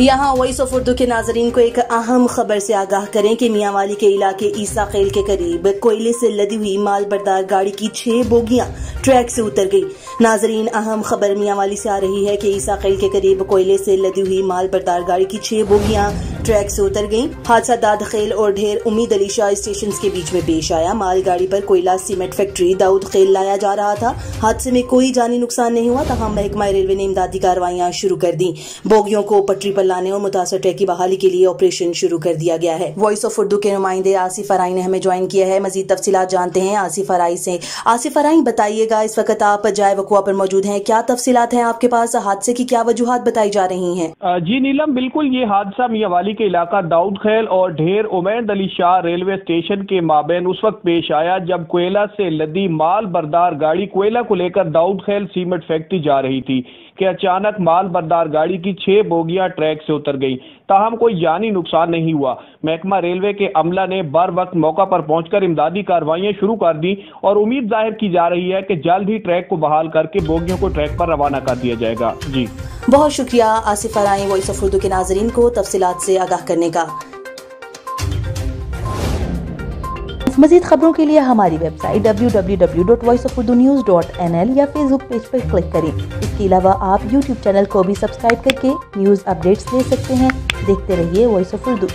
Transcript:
यहाँ voice of Urdu के नाजरीन को एक अहम खबर से आगाह करें कि मियांवाली के इलाके ईसा खेल के करीब कोयले से लदी हुई माल बरदार गाड़ी की छह बोगियाँ ट्रैक से उतर गई। नाजरीन, अहम खबर मियांवाली से आ रही है कि ईसा खेल के करीब कोयले से लदी हुई माल बरदार गाड़ी की छह बोगियाँ ट्रैक से उतर गईं। हादसा दाद खेल और ढेर उम्मीद अली शाह स्टेशन के बीच में पेश आया। मालगाड़ी पर कोयला सीमेंट फैक्ट्री दाऊद खेल लाया जा रहा था। हादसे में कोई जानी नुकसान नहीं हुआ तहम महकमा रेलवे ने इमदादी कार्रवाइयाँ शुरू कर दी। बोगियों को पटरी पर लाने और मुतासर ट्रैक की बहाली के लिए ऑपरेशन शुरू कर दिया गया है। वॉइस ऑफ़ उर्दू के नुमाइंदे आसिफ अराई ने हमें ज्वाइन किया है। मजीद तफसीत जानते हैं आसिफ अराई से। आसिफ अराई बताइएगा, इस वक्त आप जाए वकुआ पर मौजूद हैं। क्या तफसीत हैं आपके पास? हादसे की क्या वजूहत बताई जा रही हैं? जी, नीलम, बिल्कुल, ये हादसा मियावाली के इलाका दाऊद खेल और ढेर उमैद अली शाह रेलवे स्टेशन के माबेन उस वक्त पेश आया जब कोयला से लदी माल बरदार गाड़ी कोयला को लेकर दाऊद खेल सीमेंट फैक्ट्री जा रही थी कि अचानक माल बरदार गाड़ी की छह बोगियाँ ट्रैक से उतर गई। ताहम कोई जानी नुकसान नहीं हुआ। महकमा रेलवे के अमला ने बर वक्त मौका पर पहुंचकर इमदादी कार्रवाइयाँ शुरू कर दी और उम्मीद ज़ाहिर की जा रही है कि जल्द ही ट्रैक को बहाल करके बोगियों को ट्रैक पर रवाना कर दिया जाएगा। जी। बहुत शुक्रिया आसिफ आरई वॉइस ऑफ़ उर्दू के नाजरन को तफसीत से आगाह करने का। मजीद खबरों के लिए हमारी वेबसाइट www.voiceofurdunews.nl या फेसबुक पेज पर क्लिक करें। इसके अलावा आप यूट्यूब चैनल को भी सब्सक्राइब करके न्यूज़ अपडेट्स ले सकते हैं। देखते रहिए वॉइस ऑफ़ उर्दू।